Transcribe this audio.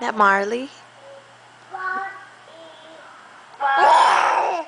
that Marley? Marley, Marley.